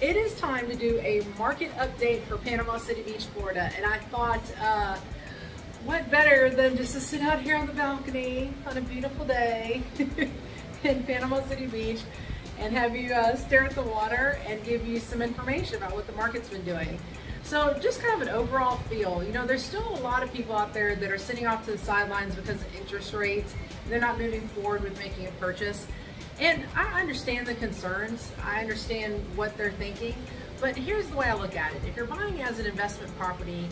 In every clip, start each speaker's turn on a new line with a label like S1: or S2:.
S1: it is time to do a market update for Panama City Beach, Florida. And I thought, uh, what better than just to sit out here on the balcony on a beautiful day in Panama City Beach and have you uh, stare at the water and give you some information about what the market's been doing. So just kind of an overall feel. You know, there's still a lot of people out there that are sitting off to the sidelines because of interest rates. They're not moving forward with making a purchase. And I understand the concerns. I understand what they're thinking. But here's the way I look at it. If you're buying as an investment property,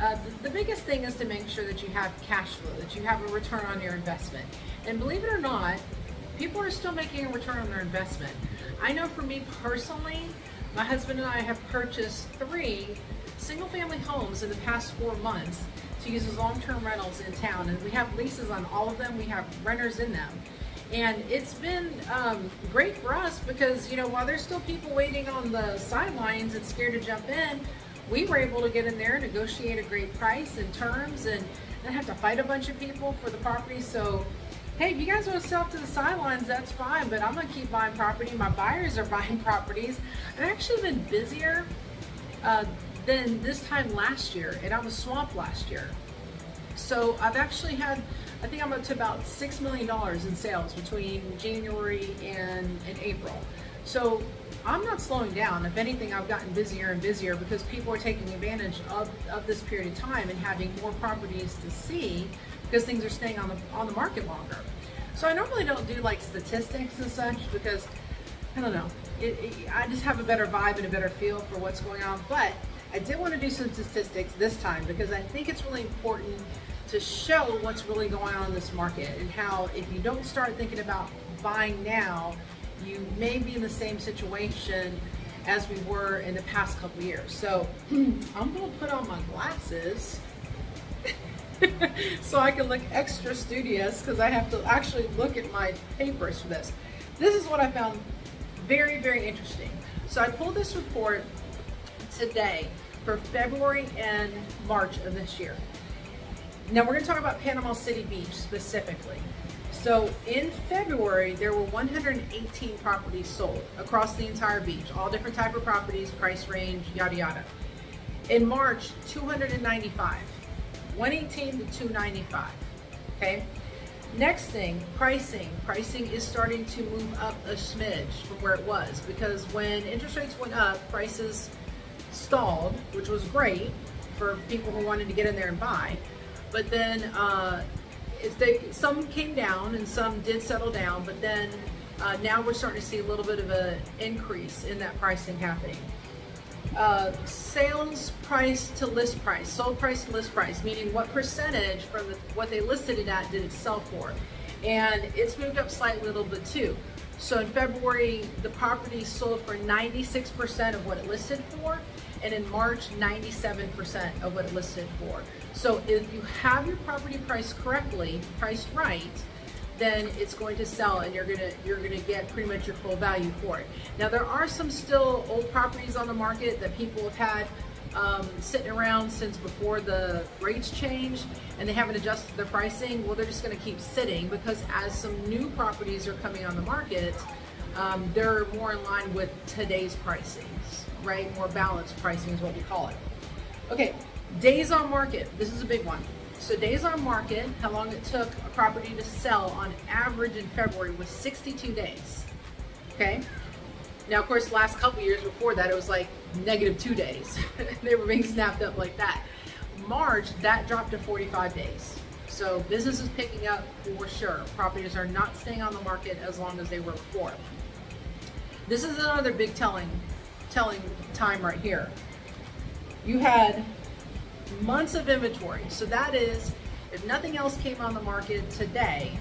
S1: uh, the, the, biggest thing is to make sure that you have cash flow, that you have a return on your investment. And believe it or not, people are still making a return on their investment. I know for me personally, my husband and I have purchased three single family homes in the past four months to use as long-term rentals in town. And we have leases on all of them. We have renters in them. And it's been um, great for us because, you know, while there's still people waiting on the sidelines and scared to jump in, we were able to get in there, negotiate a great price and terms, and then have to fight a bunch of people for the property. So, hey, if you guys want to sell to the sidelines, that's fine, but I'm going to keep buying property. My buyers are buying properties. I've actually been busier uh, than this time last year, and I was swamped last year. So I've actually had, I think I'm up to about $6 million in sales between January and, and April. So I'm not slowing down. If anything, I've gotten busier and busier because people are taking advantage of, of this period of time and having more properties to see because things are staying on the, on the market longer. So I normally don't do like statistics and such because, I don't know, it, it, I just have a better vibe and a better feel for what's going on. But I did want to do some statistics this time because I think it's really important to show what's really going on in this market and how if you don't start thinking about buying now, you may be in the same situation as we were in the past couple years. So I'm gonna put on my glasses so I can look extra studious because I have to actually look at my papers for this. This is what I found very, very interesting. So I pulled this report today for February and March of this year. Now we're going to talk about Panama City Beach specifically. So in February, there were 118 properties sold across the entire beach, all different type of properties, price range, yada yada. In March, 295, 118 to 295, okay? Next thing, pricing. Pricing is starting to move up a smidge from where it was because when interest rates went up, prices stalled, which was great for people who wanted to get in there and buy. But then uh, they, some came down and some did settle down, but then uh, now we're starting to see a little bit of an increase in that pricing happening. Uh, sales price to list price, sold price to list price, meaning what percentage from the, what they listed it at did it sell for. And it's moved up slightly a little bit too. So in February, the property sold for 96% of what it listed for, and in March, 97% of what it listed for. So if you have your property priced correctly, priced right, then it's going to sell and you're gonna you're gonna get pretty much your full value for it. Now there are some still old properties on the market that people have had um, sitting around since before the rates changed and they haven't adjusted their pricing. Well, they're just gonna keep sitting because as some new properties are coming on the market, um, they're more in line with today's pricings, right? More balanced pricing is what we call it. Okay, days on market. This is a big one. So days on market, how long it took a property to sell on average in February was 62 days. Okay. Now, of course, last couple years before that, it was like negative two days. they were being snapped up like that. March, that dropped to 45 days. So business is picking up for sure. Properties are not staying on the market as long as they were before. This is another big telling, telling time right here. You had months of inventory. So that is, if nothing else came on the market today,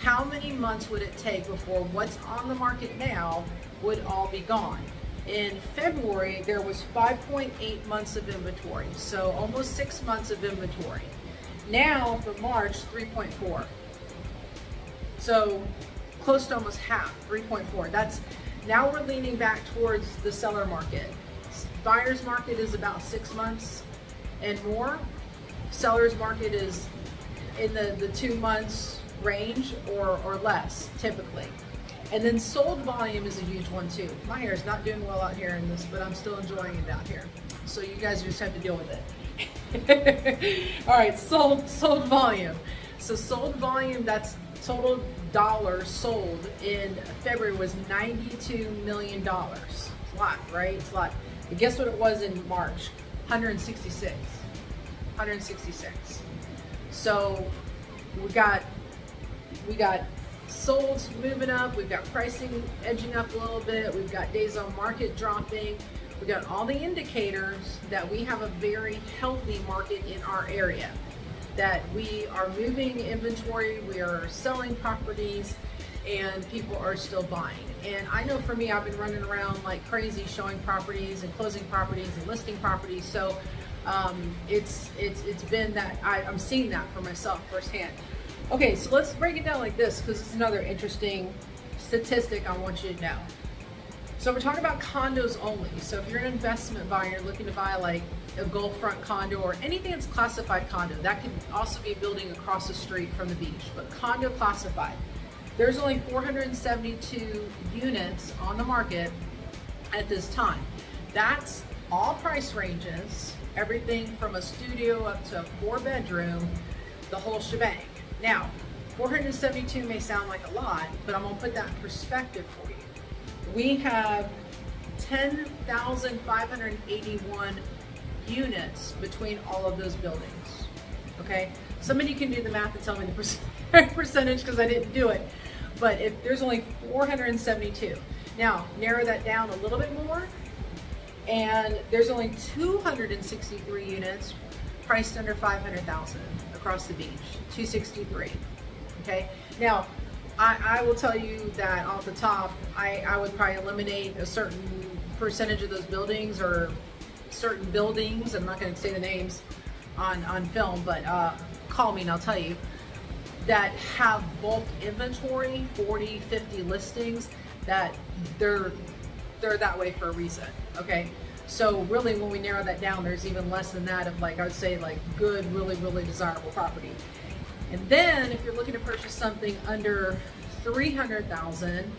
S1: how many months would it take before what's on the market now would all be gone? In February, there was 5.8 months of inventory, so almost six months of inventory. Now for March, 3.4. So close to almost half, 3.4. That's now we're leaning back towards the seller market. Buyer's market is about six months and more. Seller's market is in the, the two months range or, or less, typically. And then sold volume is a huge one too. My hair is not doing well out here in this, but I'm still enjoying it out here. So you guys just have to deal with it. All right, sold sold volume. So sold volume, that's total dollars sold in February was $92 million. It's a lot, right? It's a lot. Guess what it was in March? 166. 166. So we got we got solds moving up, we've got pricing edging up a little bit, we've got days on market dropping, we've got all the indicators that we have a very healthy market in our area. That we are moving inventory, we are selling properties, and people are still buying. And I know for me, I've been running around like crazy showing properties and closing properties and listing properties. So um, it's, it's, it's been that, I, I'm seeing that for myself firsthand. Okay, so let's break it down like this because it's another interesting statistic I want you to know. So we're talking about condos only. So if you're an investment buyer looking to buy like a Gulf front condo or anything that's classified condo, that could also be a building across the street from the beach, but condo classified. There's only 472 units on the market at this time. That's all price ranges everything from a studio up to a four bedroom, the whole shebang. Now, 472 may sound like a lot, but I'm gonna put that in perspective for you. We have 10,581 units between all of those buildings, okay? Somebody can do the math and tell me the percentage because I didn't do it. But if there's only 472. Now, narrow that down a little bit more, and there's only 263 units priced under 500,000 across the beach, 263, okay? Now, I, I, will tell you that off the top, I, I would probably eliminate a certain percentage of those buildings or certain buildings, I'm not gonna say the names on, on film, but uh, call me and I'll tell you, that have bulk inventory, 40, 50 listings, that they're they're that way for a reason, okay? So really when we narrow that down, there's even less than that of like, I would say like good, really, really desirable property. And then if you're looking to purchase something under 300,000,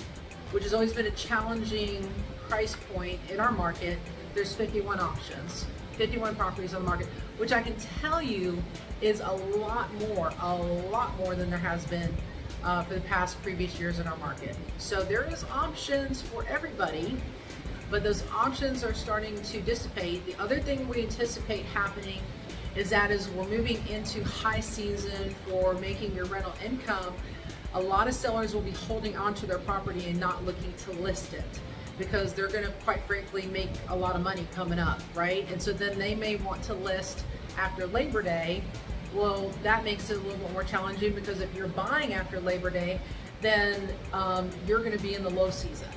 S1: which has always been a challenging price point in our market, there's 51 options, 51 properties on the market, which I can tell you is a lot more, a lot more than there has been uh, for the past previous years in our market. So there is options for everybody, but those options are starting to dissipate. The other thing we anticipate happening is that as we're moving into high season for making your rental income, a lot of sellers will be holding onto their property and not looking to list it because they're going to quite frankly make a lot of money coming up, right? And so then they may want to list after Labor Day well, that makes it a little bit more challenging because if you're buying after Labor Day, then um, you're going to be in the low season,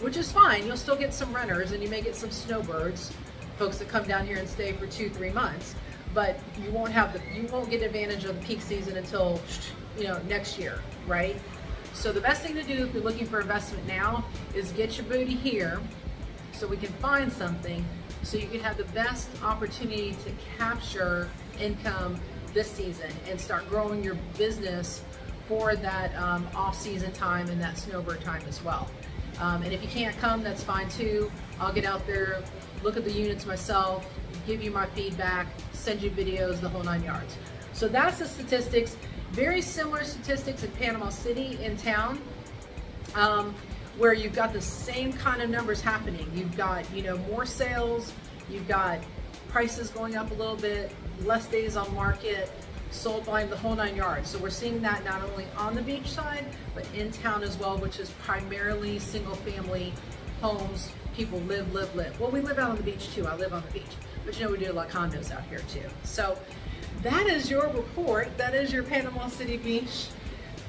S1: which is fine. You'll still get some renters and you may get some snowbirds, folks that come down here and stay for two, three months, but you won't have the, you won't get advantage of the peak season until, you know, next year, right? So the best thing to do if you're looking for investment now is get your booty here so we can find something so you can have the best opportunity to capture income this season and start growing your business for that um, off-season time and that snowbird time as well. Um, and if you can't come, that's fine too. I'll get out there, look at the units myself, give you my feedback, send you videos, the whole nine yards. So that's the statistics. Very similar statistics in Panama City in town, um, where you've got the same kind of numbers happening. You've got, you know, more sales, you've got prices going up a little bit, less days on market, sold volume, the whole nine yards. So we're seeing that not only on the beach side, but in town as well, which is primarily single family homes. People live, live, live. Well, we live out on the beach too. I live on the beach. But you know, we do a lot of condos out here too. So that is your report. That is your Panama City Beach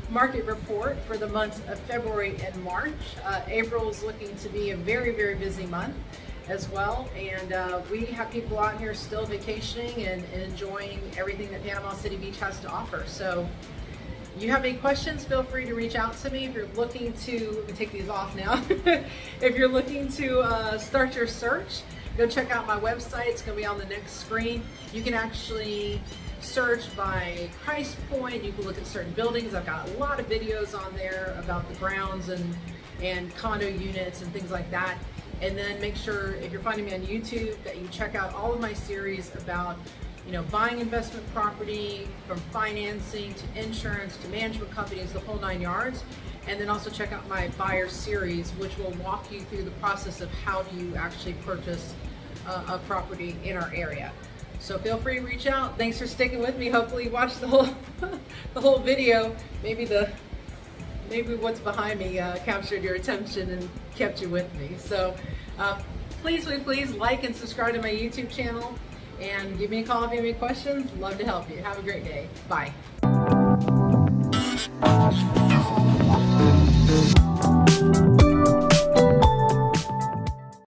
S1: market report for the months of February and March. Uh, April is looking to be a very, very busy month as well. And uh, we have people out here still vacationing and, and, enjoying everything that Panama City Beach has to offer. So you have any questions, feel free to reach out to me. If you're looking to, let me take these off now. if you're looking to uh, start your search, go check out my website. It's to be on the next screen. You can actually search by price point. You can look at certain buildings. I've got a lot of videos on there about the grounds and, and condo units and things like that. And then make sure if you're finding me on YouTube that you check out all of my series about you know, buying investment property, from financing to insurance to management companies, the whole nine yards. And then also check out my buyer series, which will walk you through the process of how do you actually purchase uh, a property in our area. So feel free to reach out. Thanks for sticking with me. Hopefully you watched the whole the whole video. Maybe the maybe what's behind me uh, captured your attention and kept you with me. So uh, please, please, please like and subscribe to my YouTube channel and give me a call if you have any questions. Love to help you. Have a great day. Bye.